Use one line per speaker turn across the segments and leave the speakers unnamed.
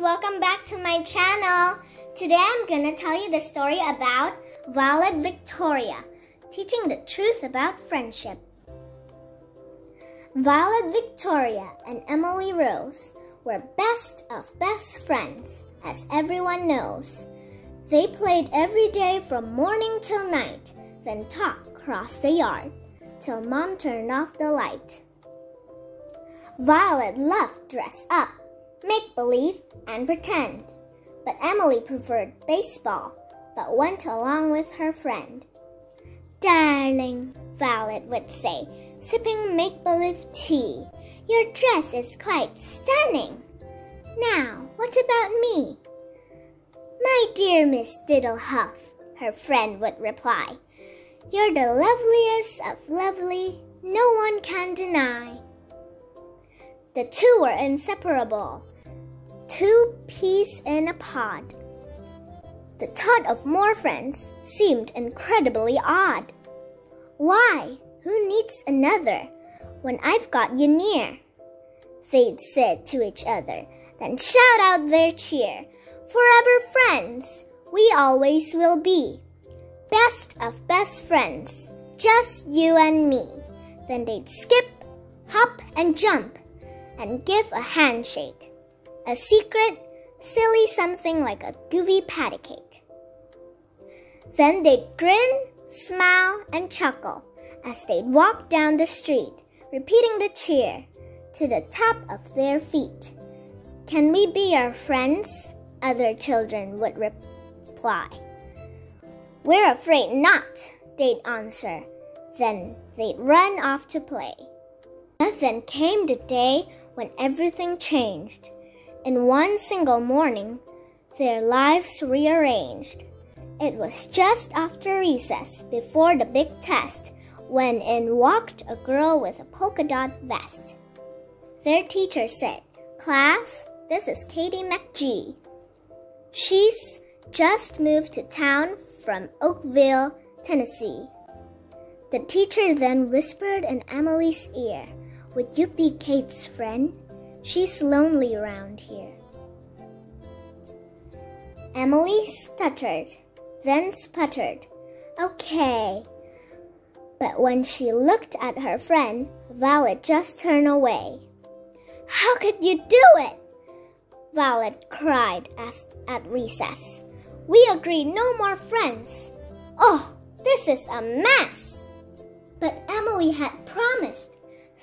welcome back to my channel. Today I'm gonna tell you the story about Violet Victoria, teaching the truth about friendship. Violet Victoria and Emily Rose were best of best friends, as everyone knows. They played every day from morning till night, then talked across the yard till Mom turned off the light. Violet loved dress up make believe, and pretend. But Emily preferred baseball, but went along with her friend. Darling, Violet would say, sipping make believe tea, your dress is quite stunning. Now, what about me? My dear Miss Diddlehuff, her friend would reply, you're the loveliest of lovely, no one can deny. The two were inseparable, two peas in a pod. The thought of more friends seemed incredibly odd. Why? Who needs another when I've got you near? They'd said to each other, then shout out their cheer. Forever friends, we always will be. Best of best friends, just you and me. Then they'd skip, hop, and jump and give a handshake a secret, silly something like a gooey patty cake. Then they'd grin, smile, and chuckle as they'd walk down the street, repeating the cheer to the top of their feet. Can we be your friends? Other children would reply. We're afraid not, they'd answer. Then they'd run off to play. But then came the day when everything changed. In one single morning, their lives rearranged. It was just after recess, before the big test, when in walked a girl with a polka dot vest. Their teacher said, Class, this is Katie McGee. She's just moved to town from Oakville, Tennessee. The teacher then whispered in Emily's ear, Would you be Kate's friend? She's lonely around here. Emily stuttered, then sputtered. Okay. But when she looked at her friend, Violet just turned away. How could you do it? Violet cried as, at recess. We agreed no more friends. Oh, this is a mess. But Emily had promised,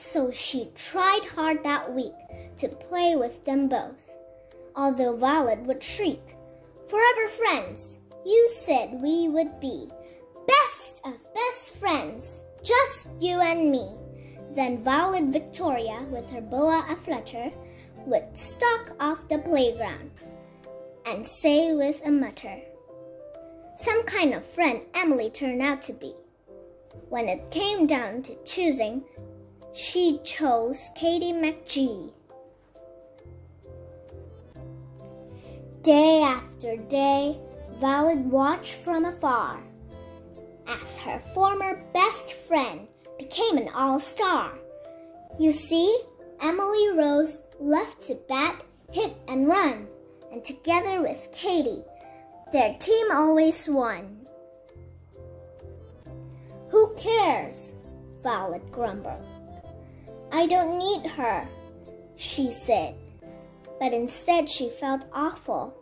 so she tried hard that week to play with them both. Although Violet would shriek, Forever friends, you said we would be. Best of best friends, just you and me. Then Violet Victoria, with her boa aflutter, would stalk off the playground and say with a mutter, Some kind of friend Emily turned out to be. When it came down to choosing, she chose Katie McGee. Day after day, Violet watched from afar as her former best friend became an all-star. You see, Emily Rose left to bat, hit, and run, and together with Katie, their team always won. Who cares? Violet grumbled. I don't need her, she said but instead she felt awful.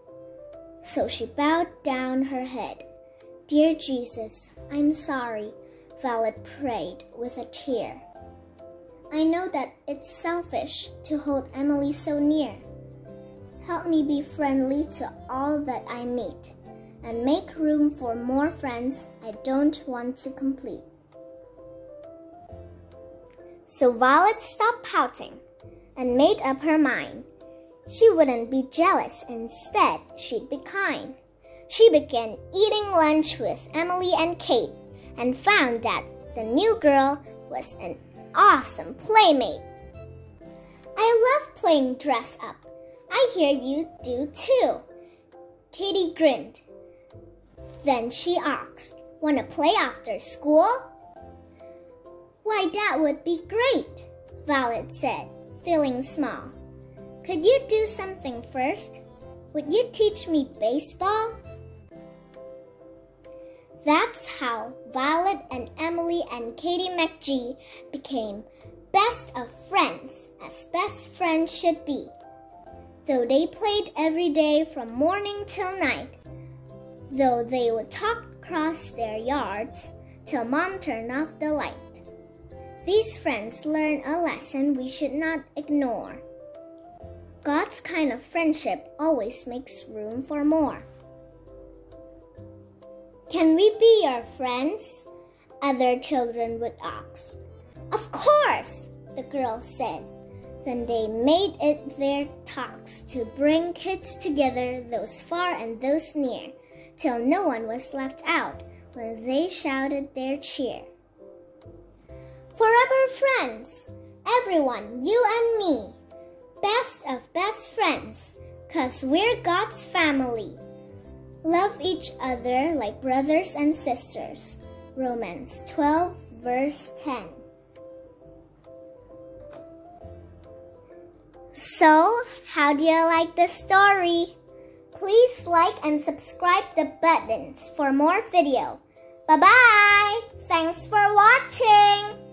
So she bowed down her head. Dear Jesus, I'm sorry, Violet prayed with a tear. I know that it's selfish to hold Emily so near. Help me be friendly to all that I meet and make room for more friends I don't want to complete. So Violet stopped pouting and made up her mind she wouldn't be jealous. Instead, she'd be kind. She began eating lunch with Emily and Kate and found that the new girl was an awesome playmate. I love playing dress up. I hear you do too. Katie grinned. Then she asked, Wanna play after school? Why, that would be great, Violet said, feeling small. Could you do something first? would you teach me baseball? That's how Violet and Emily and Katie McGee became best of friends, as best friends should be. Though they played every day from morning till night, though they would talk across their yards till mom turned off the light. These friends learn a lesson we should not ignore. God's kind of friendship always makes room for more. Can we be your friends? Other children would ask. Of course, the girls said. Then they made it their task to bring kids together, those far and those near, till no one was left out when they shouted their cheer. Forever friends, everyone, you and me, best of best friends, cause we're God's family. Love each other like brothers and sisters. Romans 12, verse 10. So, how do you like the story? Please like and subscribe the buttons for more video. Bye-bye! Thanks for watching!